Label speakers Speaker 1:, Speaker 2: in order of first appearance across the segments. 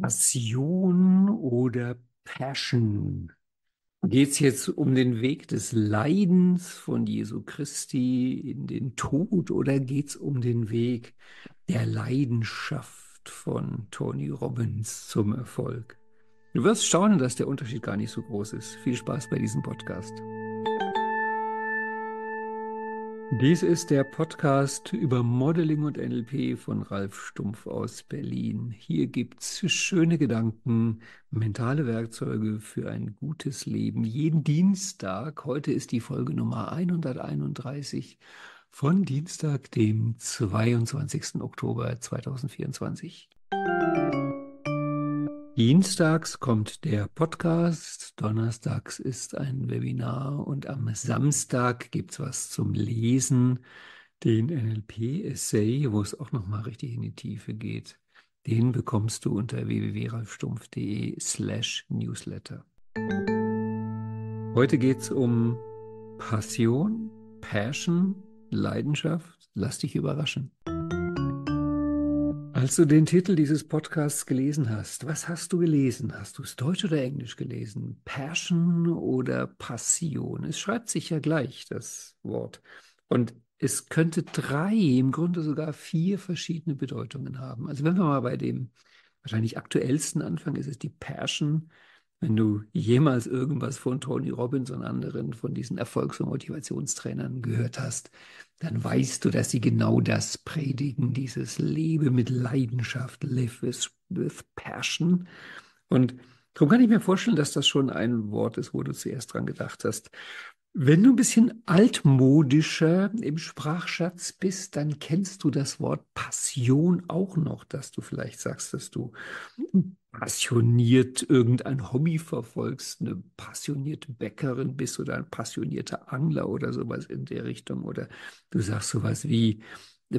Speaker 1: Passion oder Passion? Geht es jetzt um den Weg des Leidens von Jesu Christi in den Tod oder geht es um den Weg der Leidenschaft von Tony Robbins zum Erfolg? Du wirst staunen, dass der Unterschied gar nicht so groß ist. Viel Spaß bei diesem Podcast. Dies ist der Podcast über Modeling und NLP von Ralf Stumpf aus Berlin. Hier gibt's schöne Gedanken, mentale Werkzeuge für ein gutes Leben. Jeden Dienstag, heute ist die Folge Nummer 131 von Dienstag, dem 22. Oktober 2024. Dienstags kommt der Podcast, donnerstags ist ein Webinar und am Samstag gibt es was zum Lesen, den NLP-Essay, wo es auch nochmal richtig in die Tiefe geht. Den bekommst du unter www.ralfstumpf.de slash newsletter. Heute geht es um Passion, Passion, Leidenschaft. Lass dich überraschen. Als du den Titel dieses Podcasts gelesen hast, was hast du gelesen? Hast du es Deutsch oder Englisch gelesen? Passion oder Passion? Es schreibt sich ja gleich, das Wort. Und es könnte drei, im Grunde sogar vier verschiedene Bedeutungen haben. Also wenn wir mal bei dem wahrscheinlich aktuellsten anfangen, ist es die Passion. Wenn du jemals irgendwas von Tony Robbins und anderen von diesen Erfolgs- und Motivationstrainern gehört hast, dann weißt du, dass sie genau das predigen, dieses Lebe mit Leidenschaft, live with, with passion. Und darum kann ich mir vorstellen, dass das schon ein Wort ist, wo du zuerst dran gedacht hast. Wenn du ein bisschen altmodischer im Sprachschatz bist, dann kennst du das Wort Passion auch noch, dass du vielleicht sagst, dass du passioniert irgendein Hobby verfolgst, eine passionierte Bäckerin bist oder ein passionierter Angler oder sowas in der Richtung. Oder du sagst sowas wie,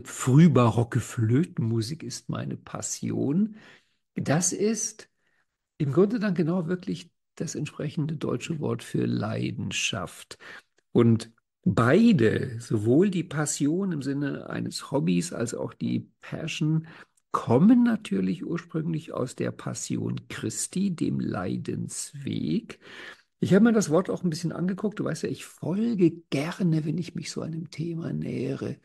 Speaker 1: frühbarocke Flötenmusik ist meine Passion. Das ist im Grunde dann genau wirklich das entsprechende deutsche Wort für Leidenschaft. Und beide, sowohl die Passion im Sinne eines Hobbys als auch die Passion, kommen natürlich ursprünglich aus der Passion Christi, dem Leidensweg. Ich habe mir das Wort auch ein bisschen angeguckt. Du weißt ja, ich folge gerne, wenn ich mich so einem Thema nähere,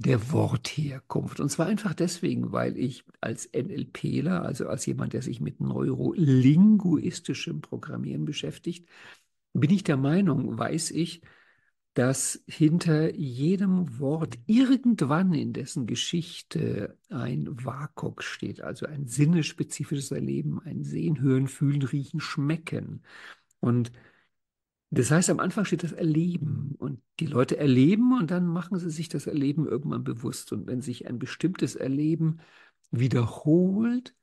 Speaker 1: der Wortherkunft. Und zwar einfach deswegen, weil ich als NLPler, also als jemand, der sich mit neurolinguistischem Programmieren beschäftigt, bin ich der Meinung, weiß ich, dass hinter jedem Wort irgendwann in dessen Geschichte ein Vakok steht, also ein sinnespezifisches Erleben, ein Sehen, Hören, Fühlen, Riechen, Schmecken. Und das heißt, am Anfang steht das Erleben und die Leute erleben und dann machen sie sich das Erleben irgendwann bewusst. Und wenn sich ein bestimmtes Erleben wiederholt,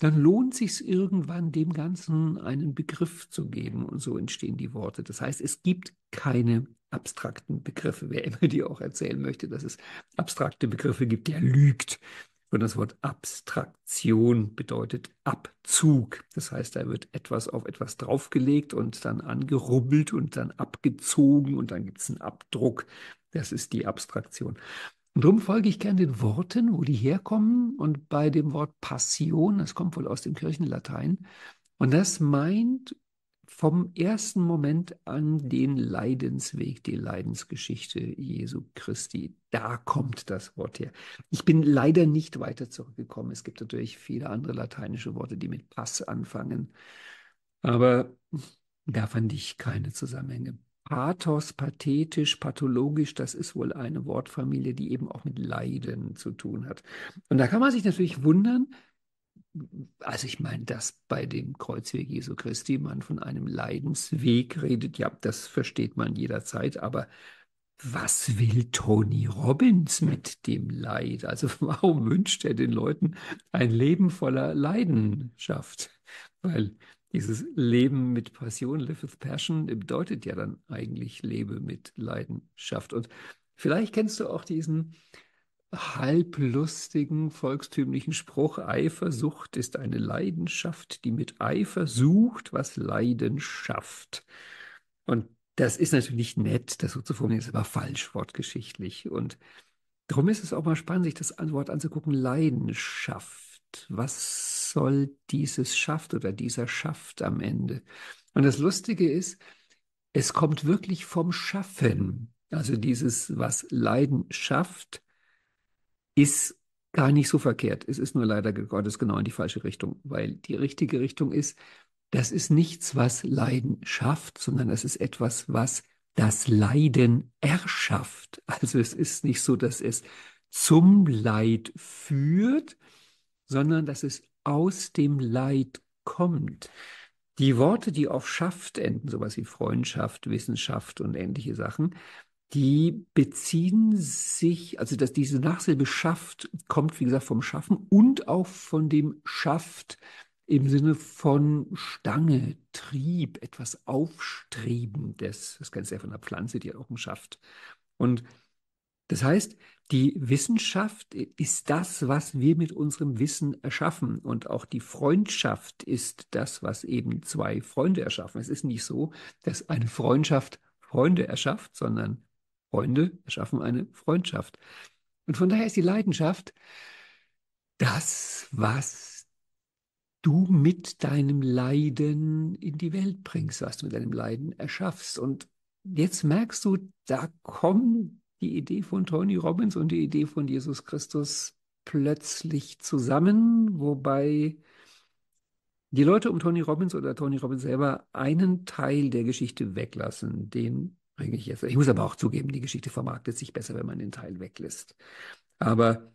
Speaker 1: dann lohnt sich irgendwann dem Ganzen einen Begriff zu geben und so entstehen die Worte. Das heißt, es gibt keine abstrakten Begriffe. Wer immer dir auch erzählen möchte, dass es abstrakte Begriffe gibt, der lügt. Und das Wort Abstraktion bedeutet Abzug. Das heißt, da wird etwas auf etwas draufgelegt und dann angerubbelt und dann abgezogen und dann gibt es einen Abdruck. Das ist die Abstraktion. Und darum folge ich gerne den Worten, wo die herkommen. Und bei dem Wort Passion, das kommt wohl aus dem Kirchenlatein, und das meint vom ersten Moment an den Leidensweg, die Leidensgeschichte Jesu Christi. Da kommt das Wort her. Ich bin leider nicht weiter zurückgekommen. Es gibt natürlich viele andere lateinische Worte, die mit Pass anfangen. Aber da fand ich keine Zusammenhänge. Pathos, pathetisch, pathologisch, das ist wohl eine Wortfamilie, die eben auch mit Leiden zu tun hat. Und da kann man sich natürlich wundern, also ich meine, dass bei dem Kreuzweg Jesu Christi man von einem Leidensweg redet, ja, das versteht man jederzeit, aber was will Tony Robbins mit dem Leid? Also warum wünscht er den Leuten ein Leben voller Leidenschaft? Weil dieses Leben mit Passion, live with passion, bedeutet ja dann eigentlich lebe mit Leidenschaft. Und vielleicht kennst du auch diesen halblustigen volkstümlichen Spruch, Eifersucht ist eine Leidenschaft, die mit Eifer sucht, was Leiden schafft. Und das ist natürlich nett, das so zu formulieren, ist aber falsch wortgeschichtlich. Und darum ist es auch mal spannend, sich das Wort anzugucken, Leidenschaft. Was soll dieses Schaft oder dieser Schaft am Ende? Und das Lustige ist, es kommt wirklich vom Schaffen. Also dieses, was Leiden schafft, ist gar nicht so verkehrt. Es ist nur leider Gottes genau in die falsche Richtung, weil die richtige Richtung ist, das ist nichts, was Leiden schafft, sondern es ist etwas, was das Leiden erschafft. Also es ist nicht so, dass es zum Leid führt, sondern dass es aus dem Leid kommt. Die Worte, die auf Schaft enden, sowas wie Freundschaft, Wissenschaft und ähnliche Sachen, die beziehen sich, also dass diese Nachsilbe Schaft kommt, wie gesagt, vom Schaffen und auch von dem Schaft im Sinne von Stange, Trieb, etwas Aufstrebendes. Das kennst du ja von der Pflanze, die hat auch einen Schaft. Und das heißt, die Wissenschaft ist das, was wir mit unserem Wissen erschaffen. Und auch die Freundschaft ist das, was eben zwei Freunde erschaffen. Es ist nicht so, dass eine Freundschaft Freunde erschafft, sondern Freunde erschaffen eine Freundschaft. Und von daher ist die Leidenschaft das, was du mit deinem Leiden in die Welt bringst, was du mit deinem Leiden erschaffst. Und jetzt merkst du, da kommen die Idee von Tony Robbins und die Idee von Jesus Christus plötzlich zusammen, wobei die Leute um Tony Robbins oder Tony Robbins selber einen Teil der Geschichte weglassen. Den bringe ich jetzt. Ich muss aber auch zugeben, die Geschichte vermarktet sich besser, wenn man den Teil weglässt. Aber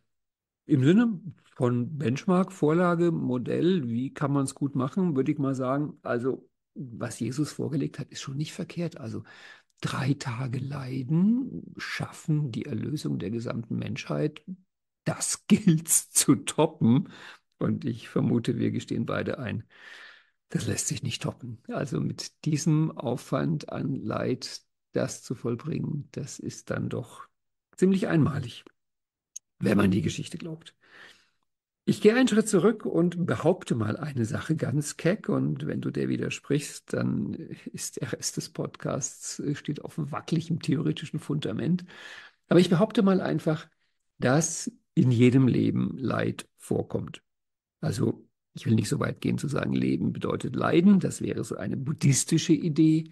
Speaker 1: im Sinne von Benchmark, Vorlage, Modell, wie kann man es gut machen, würde ich mal sagen, also was Jesus vorgelegt hat, ist schon nicht verkehrt. Also drei Tage Leiden schaffen die Erlösung der gesamten Menschheit. Das gilt zu toppen. Und ich vermute, wir gestehen beide ein, das lässt sich nicht toppen. Also mit diesem Aufwand an Leid, das zu vollbringen, das ist dann doch ziemlich einmalig, wenn man die Geschichte glaubt. Ich gehe einen Schritt zurück und behaupte mal eine Sache ganz keck. Und wenn du der widersprichst, dann ist der Rest des Podcasts äh, steht auf wackeligem theoretischen Fundament. Aber ich behaupte mal einfach, dass in jedem Leben Leid vorkommt. Also ich will nicht so weit gehen zu sagen, Leben bedeutet Leiden. Das wäre so eine buddhistische Idee.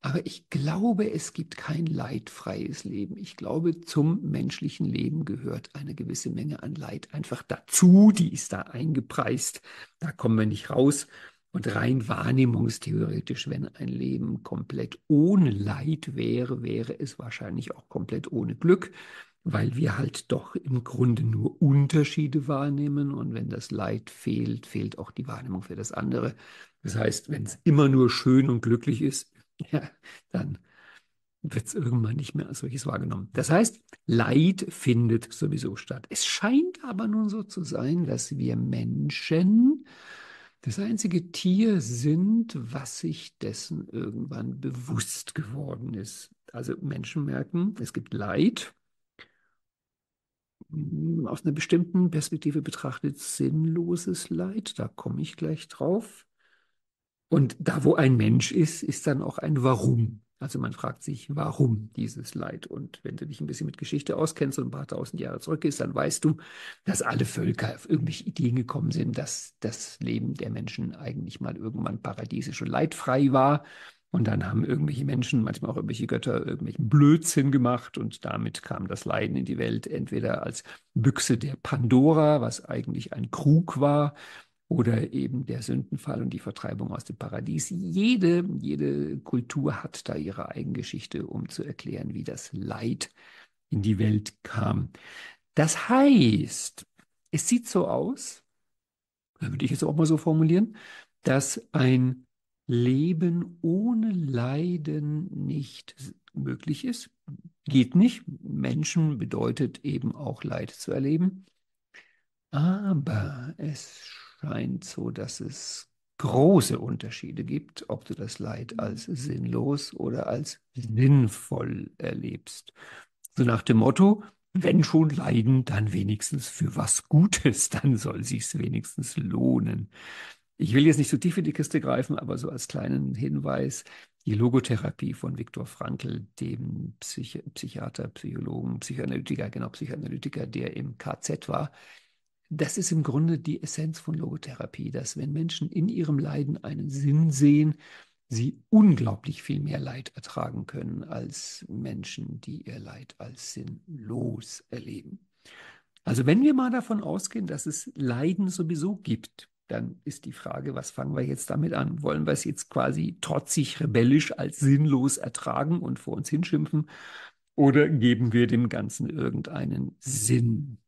Speaker 1: Aber ich glaube, es gibt kein leidfreies Leben. Ich glaube, zum menschlichen Leben gehört eine gewisse Menge an Leid einfach dazu. Die ist da eingepreist. Da kommen wir nicht raus. Und rein wahrnehmungstheoretisch, wenn ein Leben komplett ohne Leid wäre, wäre es wahrscheinlich auch komplett ohne Glück, weil wir halt doch im Grunde nur Unterschiede wahrnehmen. Und wenn das Leid fehlt, fehlt auch die Wahrnehmung für das andere. Das heißt, wenn es immer nur schön und glücklich ist, ja, dann wird es irgendwann nicht mehr als solches wahrgenommen. Das heißt, Leid findet sowieso statt. Es scheint aber nun so zu sein, dass wir Menschen das einzige Tier sind, was sich dessen irgendwann bewusst geworden ist. Also Menschen merken, es gibt Leid, hm, aus einer bestimmten Perspektive betrachtet sinnloses Leid, da komme ich gleich drauf. Und da, wo ein Mensch ist, ist dann auch ein Warum. Also man fragt sich, warum dieses Leid? Und wenn du dich ein bisschen mit Geschichte auskennst und ein paar tausend Jahre zurückgehst, dann weißt du, dass alle Völker auf irgendwelche Ideen gekommen sind, dass das Leben der Menschen eigentlich mal irgendwann paradiesisch und leidfrei war. Und dann haben irgendwelche Menschen, manchmal auch irgendwelche Götter, irgendwelchen Blödsinn gemacht und damit kam das Leiden in die Welt, entweder als Büchse der Pandora, was eigentlich ein Krug war, oder eben der Sündenfall und die Vertreibung aus dem Paradies. Jede, jede Kultur hat da ihre Eigengeschichte, um zu erklären, wie das Leid in die Welt kam. Das heißt, es sieht so aus, würde ich es auch mal so formulieren, dass ein Leben ohne Leiden nicht möglich ist. Geht nicht. Menschen bedeutet eben auch Leid zu erleben. Aber es scheint so, dass es große Unterschiede gibt, ob du das Leid als sinnlos oder als sinnvoll erlebst. So nach dem Motto, wenn schon leiden, dann wenigstens für was Gutes, dann soll sich's wenigstens lohnen. Ich will jetzt nicht so tief in die Kiste greifen, aber so als kleinen Hinweis, die Logotherapie von Viktor Frankl, dem Psych Psychiater, Psychologen, Psychoanalytiker, genau Psychoanalytiker, der im KZ war, das ist im Grunde die Essenz von Logotherapie, dass wenn Menschen in ihrem Leiden einen Sinn sehen, sie unglaublich viel mehr Leid ertragen können als Menschen, die ihr Leid als sinnlos erleben. Also wenn wir mal davon ausgehen, dass es Leiden sowieso gibt, dann ist die Frage, was fangen wir jetzt damit an? Wollen wir es jetzt quasi trotzig, rebellisch als sinnlos ertragen und vor uns hinschimpfen? Oder geben wir dem Ganzen irgendeinen Sinn?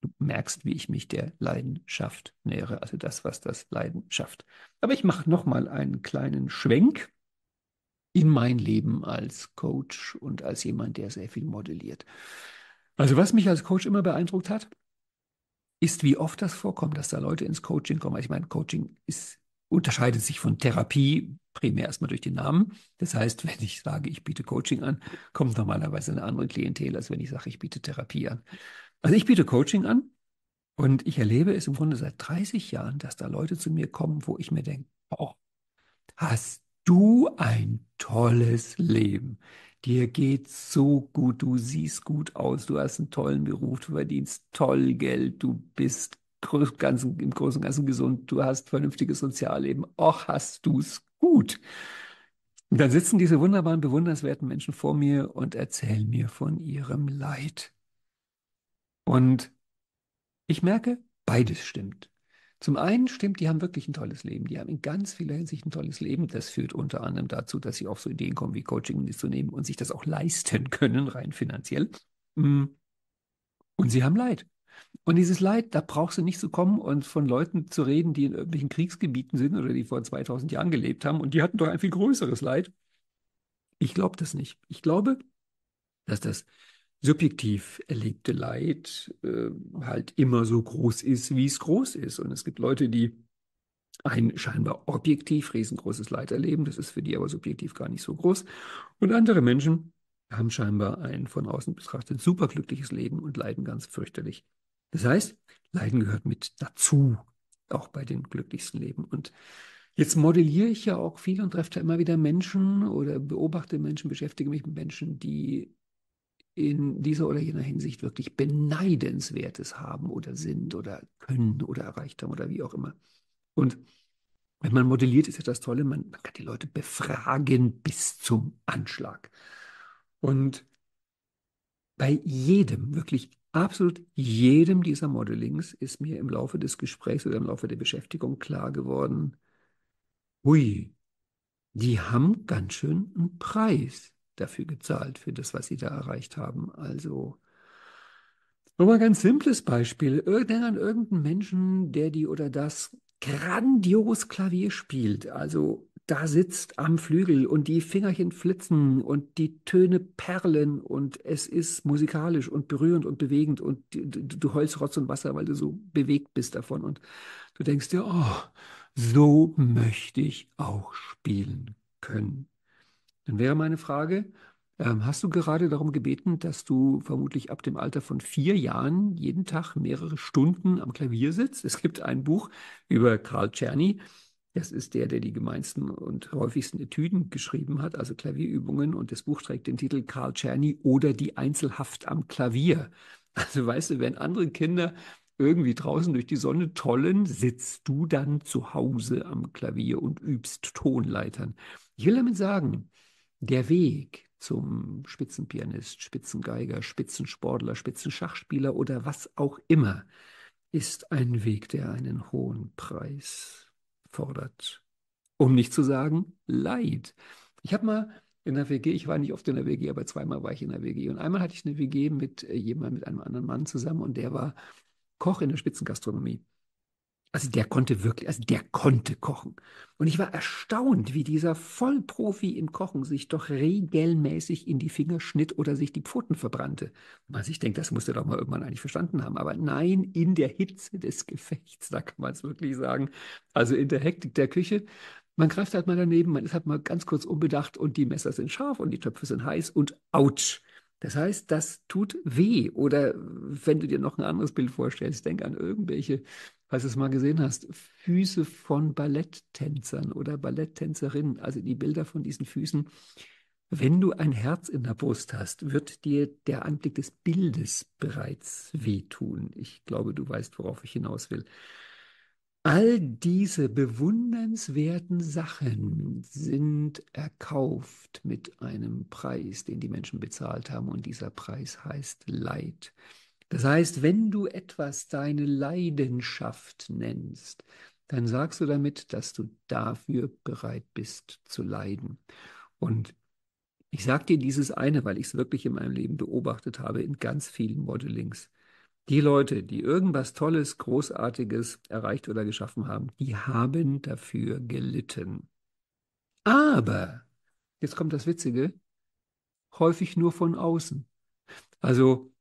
Speaker 1: Du merkst, wie ich mich der Leidenschaft nähere, also das, was das Leiden schafft. Aber ich mache nochmal einen kleinen Schwenk in mein Leben als Coach und als jemand, der sehr viel modelliert. Also was mich als Coach immer beeindruckt hat, ist, wie oft das vorkommt, dass da Leute ins Coaching kommen. Also ich meine, Coaching ist, unterscheidet sich von Therapie primär erstmal durch den Namen. Das heißt, wenn ich sage, ich biete Coaching an, kommt normalerweise eine andere Klientel, als wenn ich sage, ich biete Therapie an. Also ich biete Coaching an und ich erlebe es im Grunde seit 30 Jahren, dass da Leute zu mir kommen, wo ich mir denke, oh, hast du ein tolles Leben. Dir geht's so gut, du siehst gut aus, du hast einen tollen Beruf, du verdienst toll Geld, du bist ganzen, im Großen und Ganzen gesund, du hast vernünftiges Sozialleben. Och, hast du's gut. Und dann sitzen diese wunderbaren, bewundernswerten Menschen vor mir und erzählen mir von ihrem Leid. Und ich merke, beides stimmt. Zum einen stimmt, die haben wirklich ein tolles Leben. Die haben in ganz vieler Hinsicht ein tolles Leben. Das führt unter anderem dazu, dass sie auf so Ideen kommen, wie Coaching zu nehmen und sich das auch leisten können, rein finanziell. Mm. Und sie haben Leid. Und dieses Leid, da brauchst du nicht zu kommen und von Leuten zu reden, die in irgendwelchen Kriegsgebieten sind oder die vor 2000 Jahren gelebt haben und die hatten doch ein viel größeres Leid. Ich glaube das nicht. Ich glaube, dass das subjektiv erlebte Leid äh, halt immer so groß ist, wie es groß ist. Und es gibt Leute, die ein scheinbar objektiv riesengroßes Leid erleben, das ist für die aber subjektiv gar nicht so groß. Und andere Menschen haben scheinbar ein von außen betrachtet superglückliches Leben und leiden ganz fürchterlich. Das heißt, Leiden gehört mit dazu, auch bei den glücklichsten Leben. Und Jetzt modelliere ich ja auch viel und treffe da immer wieder Menschen oder beobachte Menschen, beschäftige mich mit Menschen, die in dieser oder jener Hinsicht wirklich Beneidenswertes haben oder sind oder können oder erreicht haben oder wie auch immer. Und wenn man modelliert, ist ja das Tolle, man, man kann die Leute befragen bis zum Anschlag. Und bei jedem, wirklich absolut jedem dieser Modelings ist mir im Laufe des Gesprächs oder im Laufe der Beschäftigung klar geworden, hui, die haben ganz schön einen Preis dafür gezahlt, für das, was sie da erreicht haben. Also, nochmal ein ganz simples Beispiel. Irgendein, irgendein Menschen, der die oder das grandios Klavier spielt, also da sitzt am Flügel und die Fingerchen flitzen und die Töne perlen und es ist musikalisch und berührend und bewegend und du, du heulst Rotz und Wasser, weil du so bewegt bist davon und du denkst dir, oh, so möchte ich auch spielen können. Dann wäre meine Frage, ähm, hast du gerade darum gebeten, dass du vermutlich ab dem Alter von vier Jahren jeden Tag mehrere Stunden am Klavier sitzt? Es gibt ein Buch über Karl Czerny. Das ist der, der die gemeinsten und häufigsten Etüden geschrieben hat, also Klavierübungen. Und das Buch trägt den Titel Karl Czerny oder die Einzelhaft am Klavier. Also weißt du, wenn andere Kinder irgendwie draußen durch die Sonne tollen, sitzt du dann zu Hause am Klavier und übst Tonleitern. Ich will damit sagen, der Weg zum Spitzenpianist, Spitzengeiger, Spitzensportler, Spitzenschachspieler oder was auch immer ist ein Weg, der einen hohen Preis fordert. Um nicht zu sagen Leid. Ich habe mal in der WG, ich war nicht oft in der WG, aber zweimal war ich in der WG. Und einmal hatte ich eine WG mit äh, jemandem, mit einem anderen Mann zusammen und der war Koch in der Spitzengastronomie. Also der konnte wirklich, also der konnte kochen. Und ich war erstaunt, wie dieser Vollprofi im Kochen sich doch regelmäßig in die Finger schnitt oder sich die Pfoten verbrannte. Man sich denkt, das musste doch mal irgendwann eigentlich verstanden haben. Aber nein, in der Hitze des Gefechts, da kann man es wirklich sagen. Also in der Hektik der Küche. Man greift halt mal daneben, man ist halt mal ganz kurz unbedacht und die Messer sind scharf und die Töpfe sind heiß und ouch. Das heißt, das tut weh. Oder wenn du dir noch ein anderes Bild vorstellst, denk an irgendwelche, falls du es mal gesehen hast, Füße von Balletttänzern oder Balletttänzerinnen. Also die Bilder von diesen Füßen, wenn du ein Herz in der Brust hast, wird dir der Anblick des Bildes bereits wehtun. Ich glaube, du weißt, worauf ich hinaus will. All diese bewundernswerten Sachen sind erkauft mit einem Preis, den die Menschen bezahlt haben, und dieser Preis heißt Leid. Das heißt, wenn du etwas deine Leidenschaft nennst, dann sagst du damit, dass du dafür bereit bist zu leiden. Und ich sage dir dieses eine, weil ich es wirklich in meinem Leben beobachtet habe, in ganz vielen Modelings. Die Leute, die irgendwas Tolles, Großartiges erreicht oder geschaffen haben, die haben dafür gelitten. Aber, jetzt kommt das Witzige, häufig nur von außen. Also,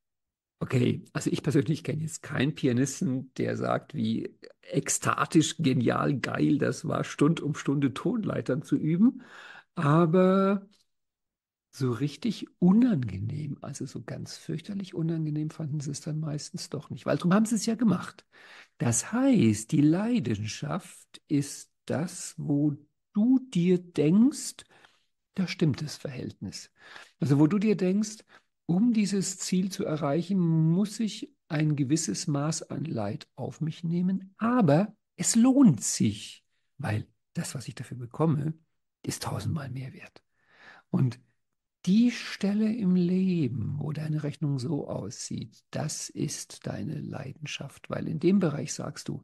Speaker 1: okay, also ich persönlich kenne jetzt keinen Pianisten, der sagt, wie ekstatisch, genial, geil das war, Stund um Stunde Tonleitern zu üben. Aber so richtig unangenehm, also so ganz fürchterlich unangenehm fanden sie es dann meistens doch nicht, weil darum haben sie es ja gemacht. Das heißt, die Leidenschaft ist das, wo du dir denkst, da stimmt das Verhältnis. Also wo du dir denkst, um dieses Ziel zu erreichen, muss ich ein gewisses Maß an Leid auf mich nehmen, aber es lohnt sich, weil das, was ich dafür bekomme, ist tausendmal mehr wert. Und die Stelle im Leben, wo deine Rechnung so aussieht, das ist deine Leidenschaft, weil in dem Bereich sagst du,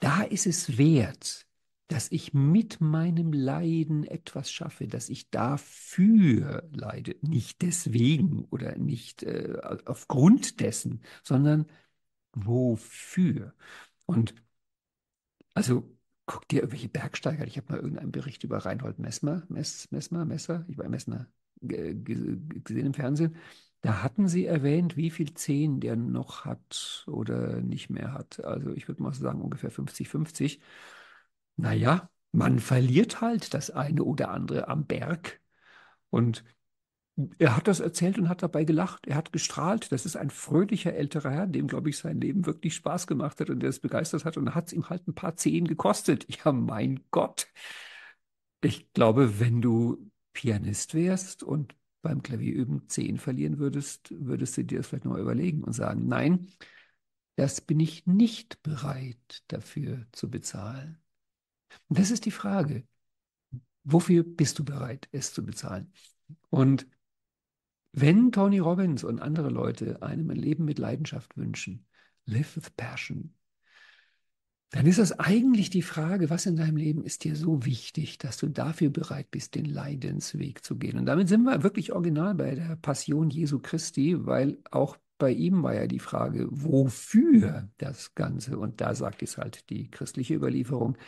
Speaker 1: da ist es wert, dass ich mit meinem Leiden etwas schaffe, dass ich dafür leide, nicht deswegen oder nicht äh, aufgrund dessen, sondern wofür. Und also guck dir irgendwelche Bergsteiger, ich habe mal irgendeinen Bericht über Reinhold Messmer, Mess, Messmer, Messer, ich war Messner, gesehen im Fernsehen. Da hatten sie erwähnt, wie viel Zehen der noch hat oder nicht mehr hat. Also ich würde mal sagen ungefähr 50-50. Naja, man verliert halt das eine oder andere am Berg. Und er hat das erzählt und hat dabei gelacht. Er hat gestrahlt. Das ist ein fröhlicher älterer Herr, dem, glaube ich, sein Leben wirklich Spaß gemacht hat und der es begeistert hat. Und hat es ihm halt ein paar Zehen gekostet. Ja, mein Gott. Ich glaube, wenn du Pianist wärst und beim Klavierüben zehn verlieren würdest, würdest du dir das vielleicht noch überlegen und sagen, nein, das bin ich nicht bereit dafür zu bezahlen. Und das ist die Frage. Wofür bist du bereit, es zu bezahlen? Und wenn Tony Robbins und andere Leute einem ein Leben mit Leidenschaft wünschen, live with passion, dann ist das eigentlich die Frage, was in deinem Leben ist dir so wichtig, dass du dafür bereit bist, den Leidensweg zu gehen. Und damit sind wir wirklich original bei der Passion Jesu Christi, weil auch bei ihm war ja die Frage, wofür das Ganze? Und da sagt es halt die christliche Überlieferung,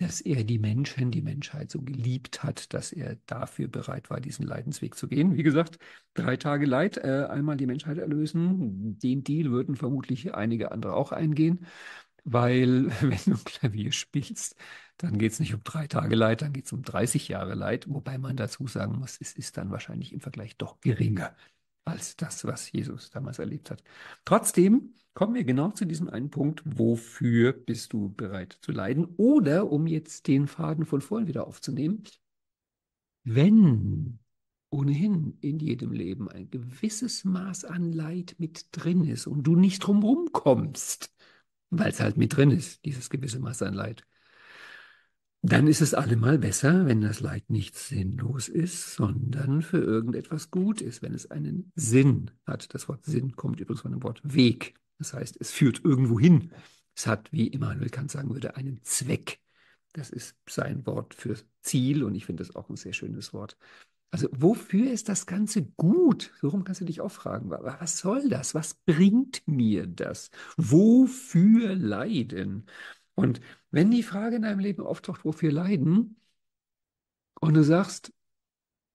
Speaker 1: dass er die Menschen, die Menschheit so geliebt hat, dass er dafür bereit war, diesen Leidensweg zu gehen. Wie gesagt, drei Tage Leid, äh, einmal die Menschheit erlösen. Den Deal würden vermutlich einige andere auch eingehen. Weil wenn du Klavier spielst, dann geht es nicht um drei Tage Leid, dann geht es um 30 Jahre Leid. Wobei man dazu sagen muss, es ist dann wahrscheinlich im Vergleich doch geringer als das, was Jesus damals erlebt hat. Trotzdem kommen wir genau zu diesem einen Punkt, wofür bist du bereit zu leiden? Oder um jetzt den Faden von vorhin wieder aufzunehmen, wenn ohnehin in jedem Leben ein gewisses Maß an Leid mit drin ist und du nicht drumherum kommst, weil es halt mit drin ist, dieses gewisse Maß an Leid. Dann ist es allemal besser, wenn das Leid nicht sinnlos ist, sondern für irgendetwas gut ist, wenn es einen Sinn hat. Das Wort Sinn kommt übrigens von dem Wort Weg. Das heißt, es führt irgendwo hin. Es hat, wie Immanuel Kant sagen würde, einen Zweck. Das ist sein Wort für Ziel und ich finde das auch ein sehr schönes Wort. Also wofür ist das Ganze gut? Warum kannst du dich auch fragen, was soll das? Was bringt mir das? Wofür leiden? Und wenn die Frage in deinem Leben auftaucht, wofür leiden, und du sagst,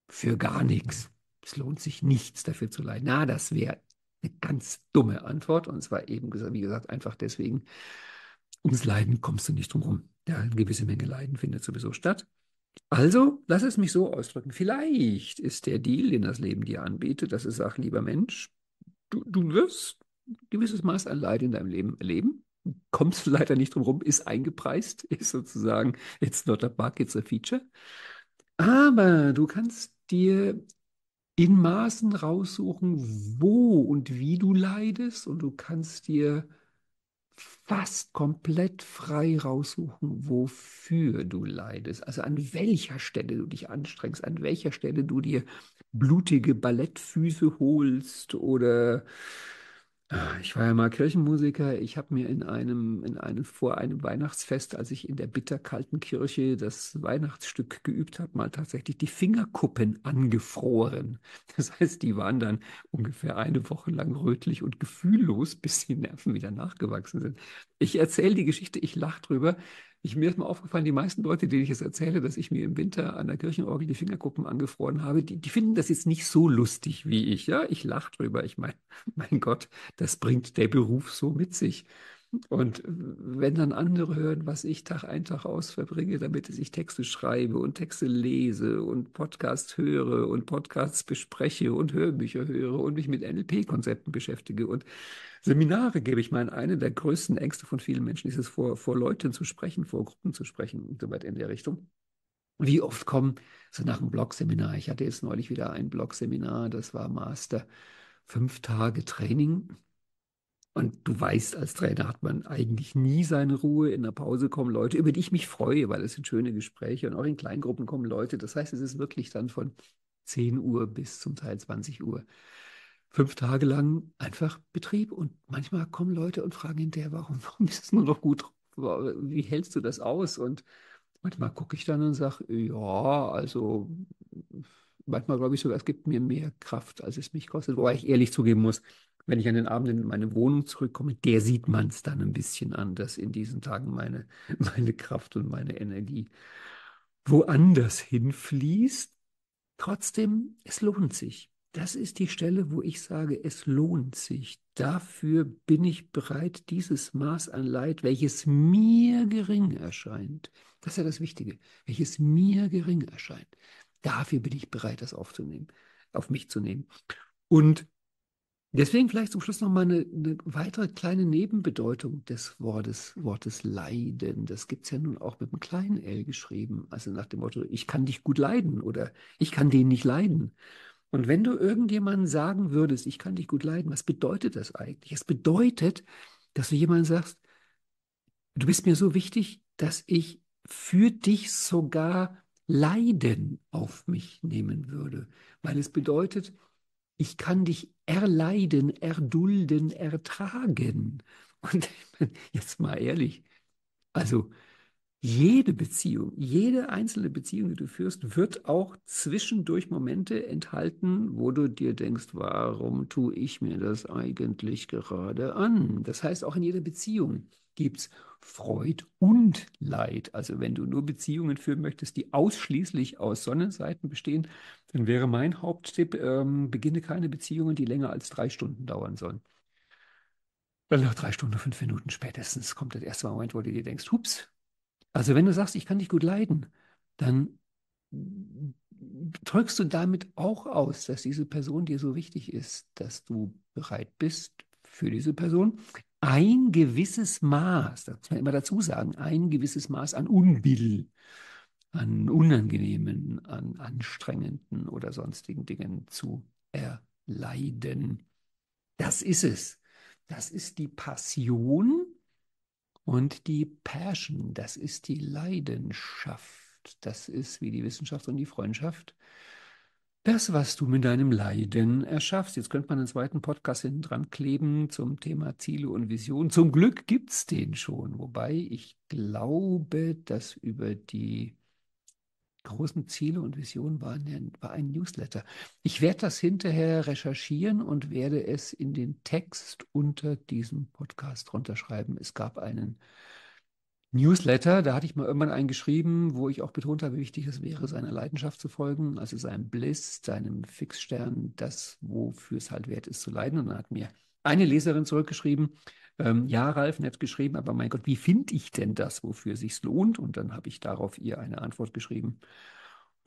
Speaker 1: für gar nichts, es lohnt sich nichts dafür zu leiden, na, das wäre eine ganz dumme Antwort. Und zwar eben, wie gesagt, einfach deswegen, ums Leiden kommst du nicht drum herum. Ja, eine gewisse Menge Leiden findet sowieso statt. Also, lass es mich so ausdrücken. Vielleicht ist der Deal, den das Leben dir anbietet, dass es sagt, lieber Mensch, du, du wirst ein gewisses Maß an Leid in deinem Leben erleben. Kommst leider nicht drum rum, ist eingepreist, ist sozusagen, it's not a bug, it's a feature. Aber du kannst dir in Maßen raussuchen, wo und wie du leidest und du kannst dir fast komplett frei raussuchen, wofür du leidest. Also an welcher Stelle du dich anstrengst, an welcher Stelle du dir blutige Ballettfüße holst oder Ich war ja mal Kirchenmusiker. Ich habe mir in einem, in einem, vor einem Weihnachtsfest, als ich in der bitterkalten Kirche das Weihnachtsstück geübt habe, mal tatsächlich die Fingerkuppen angefroren. Das heißt, die waren dann ungefähr eine Woche lang rötlich und gefühllos, bis die Nerven wieder nachgewachsen sind. Ich erzähle die Geschichte, ich lache drüber. Ich, mir ist mal aufgefallen, die meisten Leute, denen ich es erzähle, dass ich mir im Winter an der Kirchenorgel die Fingerkuppen angefroren habe, die, die finden das jetzt nicht so lustig wie ich. Ja, ich lache drüber. Ich meine, mein Gott, das bringt der Beruf so mit sich. Und wenn dann andere hören, was ich Tag ein, Tag aus verbringe, damit ich Texte schreibe und Texte lese und Podcasts höre und Podcasts bespreche und Hörbücher höre und mich mit NLP-Konzepten beschäftige und Seminare gebe, ich meine, eine der größten Ängste von vielen Menschen ist es, vor, vor Leuten zu sprechen, vor Gruppen zu sprechen und so weiter in der Richtung. Wie oft kommen so nach einem Blog-Seminar, ich hatte jetzt neulich wieder ein Blog-Seminar, das war Master, fünf Tage Training und du weißt, als Trainer hat man eigentlich nie seine Ruhe. In der Pause kommen Leute, über die ich mich freue, weil es sind schöne Gespräche. Und auch in Kleingruppen kommen Leute. Das heißt, es ist wirklich dann von 10 Uhr bis zum Teil 20 Uhr. Fünf Tage lang einfach Betrieb. Und manchmal kommen Leute und fragen hinterher, warum, warum ist es nur noch gut? Wie hältst du das aus? Und manchmal gucke ich dann und sage, ja, also manchmal glaube ich sogar, es gibt mir mehr Kraft, als es mich kostet. Wobei ich ehrlich zugeben muss, wenn ich an den Abend in meine Wohnung zurückkomme, der sieht man es dann ein bisschen an, dass in diesen Tagen meine, meine Kraft und meine Energie woanders hinfließt. Trotzdem, es lohnt sich. Das ist die Stelle, wo ich sage, es lohnt sich. Dafür bin ich bereit, dieses Maß an Leid, welches mir gering erscheint, das ist ja das Wichtige, welches mir gering erscheint, dafür bin ich bereit, das aufzunehmen, auf mich zu nehmen. Und Deswegen vielleicht zum Schluss noch mal eine, eine weitere kleine Nebenbedeutung des Wortes, Wortes Leiden. Das gibt es ja nun auch mit einem kleinen L geschrieben. Also nach dem Motto, ich kann dich gut leiden oder ich kann den nicht leiden. Und wenn du irgendjemandem sagen würdest, ich kann dich gut leiden, was bedeutet das eigentlich? Es bedeutet, dass du jemandem sagst, du bist mir so wichtig, dass ich für dich sogar Leiden auf mich nehmen würde. Weil es bedeutet, ich kann dich erleiden, erdulden, ertragen. Und jetzt mal ehrlich, also jede Beziehung, jede einzelne Beziehung, die du führst, wird auch zwischendurch Momente enthalten, wo du dir denkst, warum tue ich mir das eigentlich gerade an? Das heißt, auch in jeder Beziehung gibt es Freud und Leid. Also wenn du nur Beziehungen führen möchtest, die ausschließlich aus Sonnenseiten bestehen, dann wäre mein Haupttipp, ähm, beginne keine Beziehungen, die länger als drei Stunden dauern sollen. Weil nach drei Stunden, fünf Minuten spätestens kommt der erste Moment, wo du dir denkst, hups. Also wenn du sagst, ich kann dich gut leiden, dann drückst du damit auch aus, dass diese Person dir so wichtig ist, dass du bereit bist, für diese Person ein gewisses Maß, das muss man immer dazu sagen, ein gewisses Maß an Unbill, an unangenehmen, an anstrengenden oder sonstigen Dingen zu erleiden. Das ist es. Das ist die Passion und die Passion. Das ist die Leidenschaft. Das ist wie die Wissenschaft und die Freundschaft das, was du mit deinem Leiden erschaffst. Jetzt könnte man einen zweiten Podcast hinten dran kleben zum Thema Ziele und Visionen. Zum Glück gibt es den schon, wobei ich glaube, dass über die großen Ziele und Visionen war ein, war ein Newsletter. Ich werde das hinterher recherchieren und werde es in den Text unter diesem Podcast runterschreiben. Es gab einen Newsletter, da hatte ich mal irgendwann einen geschrieben, wo ich auch betont habe, wie wichtig es wäre, seiner Leidenschaft zu folgen, also seinem Bliss, seinem Fixstern, das, wofür es halt wert ist zu leiden. Und dann hat mir eine Leserin zurückgeschrieben, ähm, ja, Ralf, nett geschrieben, aber mein Gott, wie finde ich denn das, wofür es sich lohnt? Und dann habe ich darauf ihr eine Antwort geschrieben.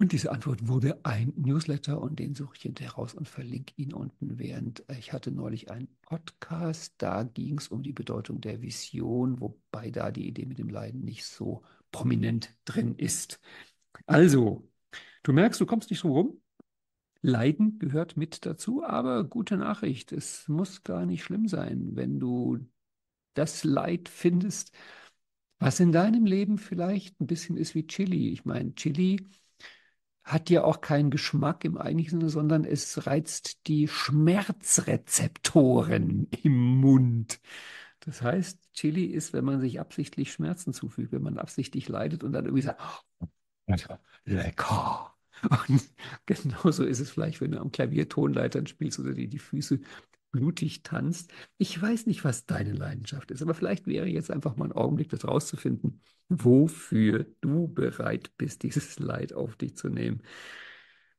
Speaker 1: Und diese Antwort wurde ein Newsletter und den suche ich hinterher raus und verlinke ihn unten. Während ich hatte neulich einen Podcast, da ging es um die Bedeutung der Vision, wobei da die Idee mit dem Leiden nicht so prominent drin ist. Also, du merkst, du kommst nicht drum rum. Leiden gehört mit dazu, aber gute Nachricht, es muss gar nicht schlimm sein, wenn du das Leid findest, was in deinem Leben vielleicht ein bisschen ist wie Chili. Ich meine, Chili hat ja auch keinen Geschmack im eigentlichen Sinne, sondern es reizt die Schmerzrezeptoren im Mund. Das heißt, Chili ist, wenn man sich absichtlich Schmerzen zufügt, wenn man absichtlich leidet und dann irgendwie sagt, lecker. Und genauso ist es vielleicht, wenn du am Klavier Tonleitern spielst oder dir die Füße blutig tanzt. Ich weiß nicht, was deine Leidenschaft ist, aber vielleicht wäre jetzt einfach mal ein Augenblick, das rauszufinden, wofür du bereit bist, dieses Leid auf dich zu nehmen.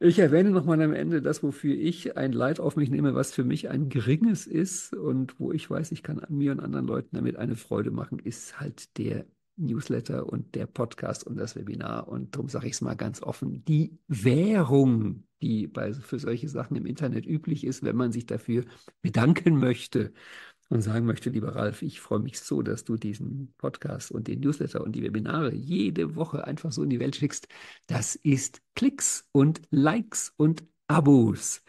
Speaker 1: Ich erwähne nochmal am Ende das, wofür ich ein Leid auf mich nehme, was für mich ein geringes ist und wo ich weiß, ich kann mir und anderen Leuten damit eine Freude machen, ist halt der Newsletter und der Podcast und das Webinar. Und darum sage ich es mal ganz offen, die Währung, die bei, für solche Sachen im Internet üblich ist, wenn man sich dafür bedanken möchte und sagen möchte, lieber Ralf, ich freue mich so, dass du diesen Podcast und den Newsletter und die Webinare jede Woche einfach so in die Welt schickst. Das ist Klicks und Likes und Abos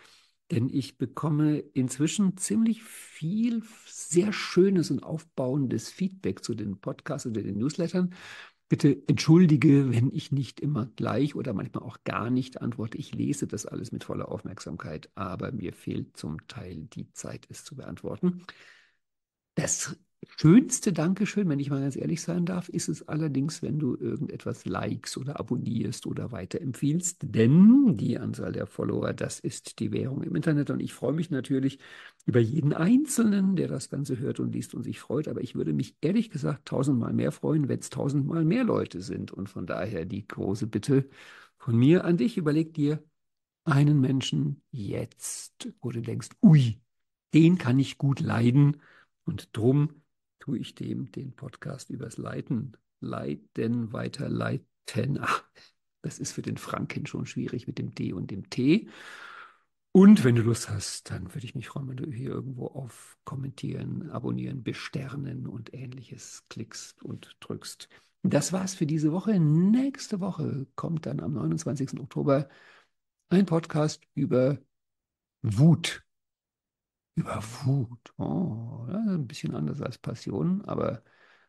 Speaker 1: denn ich bekomme inzwischen ziemlich viel sehr schönes und aufbauendes Feedback zu den Podcasts oder den Newslettern. Bitte entschuldige, wenn ich nicht immer gleich oder manchmal auch gar nicht antworte. Ich lese das alles mit voller Aufmerksamkeit, aber mir fehlt zum Teil die Zeit, es zu beantworten. Das schönste Dankeschön, wenn ich mal ganz ehrlich sein darf, ist es allerdings, wenn du irgendetwas likest oder abonnierst oder weiterempfiehlst. Denn die Anzahl der Follower, das ist die Währung im Internet. Und ich freue mich natürlich über jeden Einzelnen, der das Ganze hört und liest und sich freut. Aber ich würde mich ehrlich gesagt tausendmal mehr freuen, wenn es tausendmal mehr Leute sind. Und von daher die große Bitte von mir an dich, überleg dir einen Menschen jetzt, wo du denkst, ui, den kann ich gut leiden. Und drum tue ich dem den Podcast übers Leiten, Leiten, weiterleiten. Ach, das ist für den Franken schon schwierig mit dem D und dem T. Und wenn du Lust hast, dann würde ich mich freuen, wenn du hier irgendwo auf Kommentieren, Abonnieren, Besternen und ähnliches klickst und drückst. Das war's für diese Woche. Nächste Woche kommt dann am 29. Oktober ein Podcast über Wut über Wut. Oh, ein bisschen anders als Passion, aber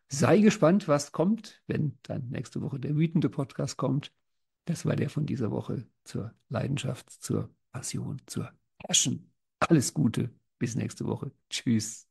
Speaker 1: sei gespannt, was kommt, wenn dann nächste Woche der wütende Podcast kommt. Das war der von dieser Woche zur Leidenschaft, zur Passion, zur Passion. Alles Gute. Bis nächste Woche. Tschüss.